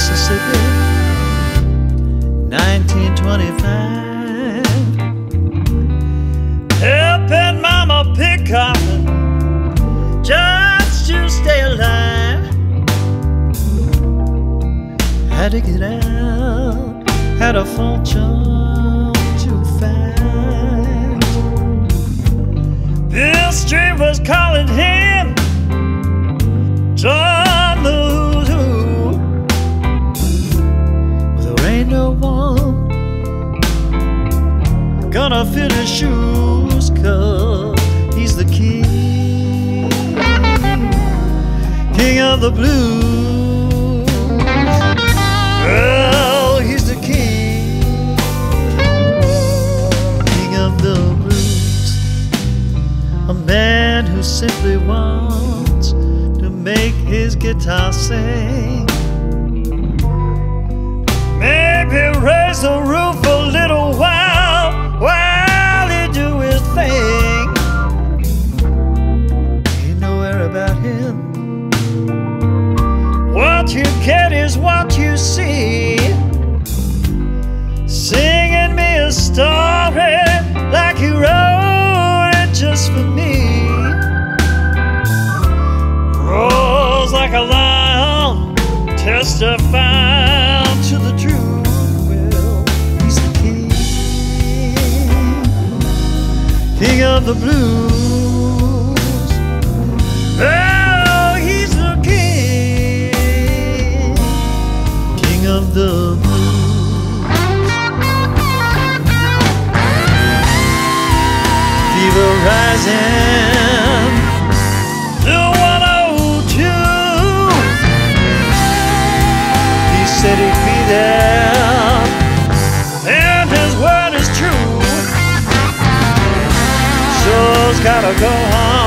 Mississippi, 1925. Helping Mama pick cotton just to stay alive. Had to get out, had a fortune to find. Beale Street was calling him John shoes, cause he's the king, king of the blues. Well, he's the king, king of the blues. A man who simply wants to make his guitar sing. Is what you see. Singing me a story like you wrote it just for me. Roars like a lion, testifying to the truth. Well, he's the king, king of the blues. Oh, the blues. Fever rising. The 102. He said he'd be there, and his word is true. Show's gotta go on,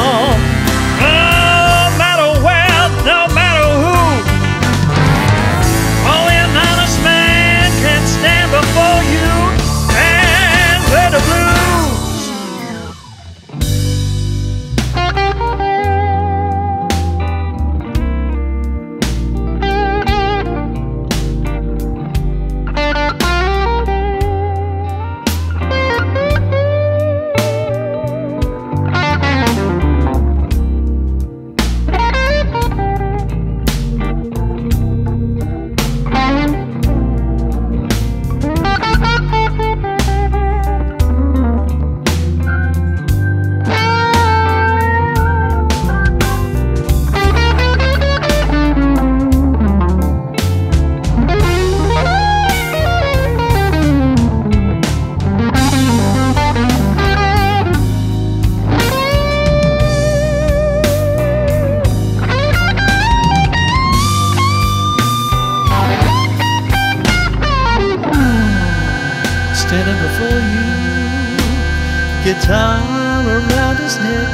guitar around his neck.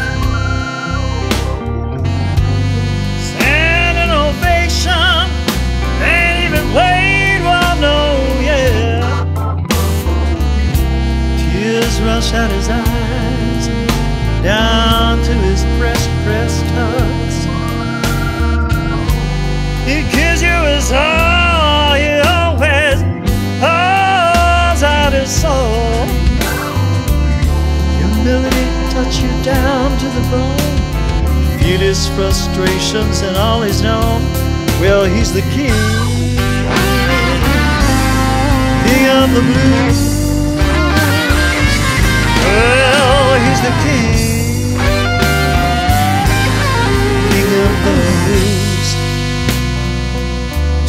Standing ovation, ain't even played one, no, yeah. Tears rush out his eyes, down to his breast, breast hugs. He gives you his all, you down to the bone. Feel his frustrations and all he's known. Well, he's the king, king of the blues. Well, he's the king, king of the blues.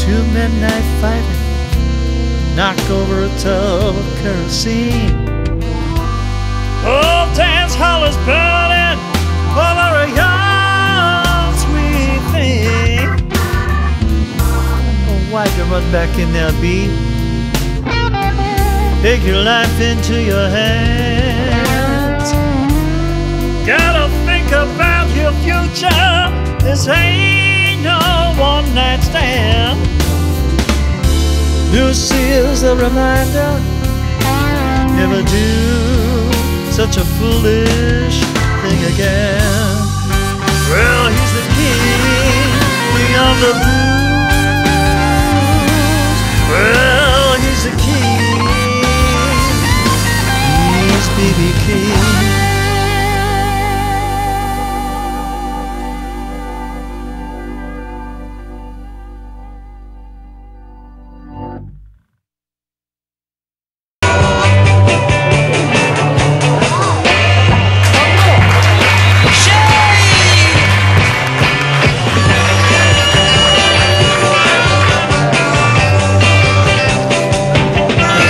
Two midnight fighting, knock over a tub of kerosene. Old hall burning over a young sweet thing. Oh, why'd you run back in there, B? Take your life into your hands. Gotta think about your future. This ain't no one night stand. Lucille's a reminder never do such a foolish thing again. Well, he's the king, king of the blues.